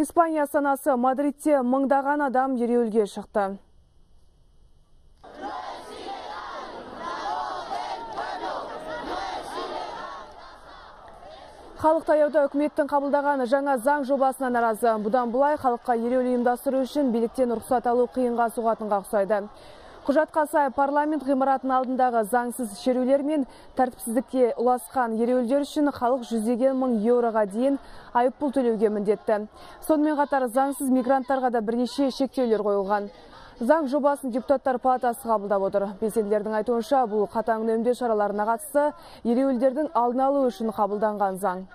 Испания санасы Мадридте мыңдаған адам ереуілге шықты. Халық таяуда үкіметтің қабылдаған жаңа заң жобасына наразы. Бұдан бұлай халыққа ереуіл ұйымдастыру үшін биліктен рұқсат алу қиынға соғатынға ұқсайды. Құжатқа сай парламент ғимаратының алдындағы заңсыз шерулер мен тәртіпсіздікке ұласқан ереуілдер үшін халық жүздеген мың еуроға дейін айыппұл төлеуге міндетті. Сонымен қатар заңсыз мигранттарға да бірнеше шектеулер қойылған. Заң жобасын депутаттар палатасы қабылдап отыр. Белсенділердің айтуынша бұл қатаң үнемдеу шараларына қатысты ереуілдердің алдын алу үшін қабылданған заң.